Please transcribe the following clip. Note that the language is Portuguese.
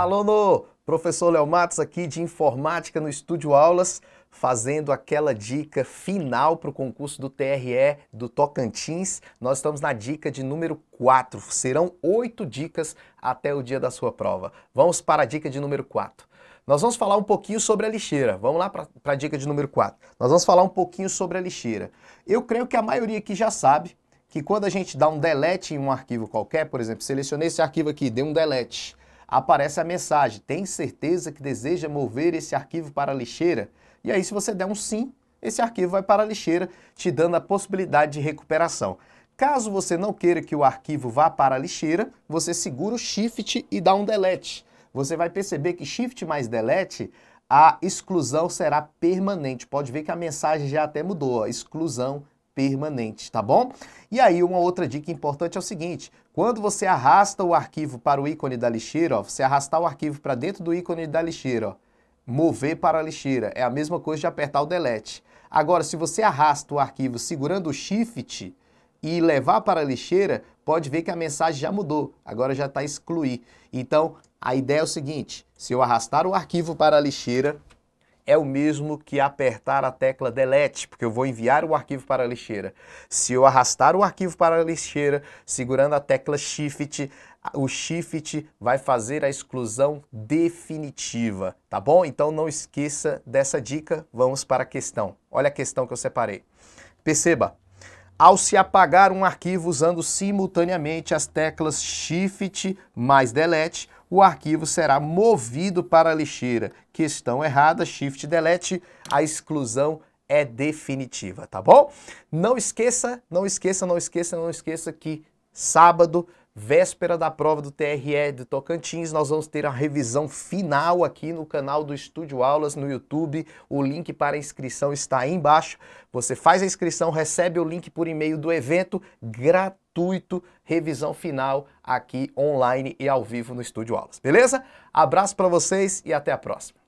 aluno! Professor Léo Matos aqui de Informática no Estúdio Aulas, fazendo aquela dica final para o concurso do TRE do Tocantins. Nós estamos na dica de número 4. Serão oito dicas até o dia da sua prova. Vamos para a dica de número 4. Nós vamos falar um pouquinho sobre a lixeira. Vamos lá para a dica de número 4. Nós vamos falar um pouquinho sobre a lixeira. Eu creio que a maioria aqui já sabe que quando a gente dá um delete em um arquivo qualquer, por exemplo, selecionei esse arquivo aqui, dei um delete aparece a mensagem: tem certeza que deseja mover esse arquivo para a lixeira? E aí, se você der um sim, esse arquivo vai para a lixeira, te dando a possibilidade de recuperação. Caso você não queira que o arquivo vá para a lixeira, você segura o Shift e dá um delete. Você vai perceber que Shift mais delete, a exclusão será permanente. Pode ver que a mensagem já até mudou, exclusão permanente, tá bom? E aí uma outra dica importante é o seguinte, quando você arrasta o arquivo para o ícone da lixeira, ó, você arrastar o arquivo para dentro do ícone da lixeira, ó, mover para a lixeira, é a mesma coisa de apertar o delete. Agora, se você arrasta o arquivo segurando o shift e levar para a lixeira, pode ver que a mensagem já mudou, agora já está excluir. Então, a ideia é o seguinte, se eu arrastar o arquivo para a lixeira, é o mesmo que apertar a tecla delete, porque eu vou enviar o arquivo para a lixeira. Se eu arrastar o arquivo para a lixeira, segurando a tecla shift, o shift vai fazer a exclusão definitiva, tá bom? Então não esqueça dessa dica, vamos para a questão. Olha a questão que eu separei. Perceba, ao se apagar um arquivo usando simultaneamente as teclas Shift mais Delete, o arquivo será movido para a lixeira. Questão errada, Shift Delete, a exclusão é definitiva, tá bom? Não esqueça, não esqueça, não esqueça, não esqueça que sábado véspera da prova do TRE de Tocantins, nós vamos ter a revisão final aqui no canal do Estúdio Aulas no YouTube. O link para a inscrição está aí embaixo. Você faz a inscrição, recebe o link por e-mail do evento gratuito, revisão final aqui online e ao vivo no Estúdio Aulas. Beleza? Abraço para vocês e até a próxima.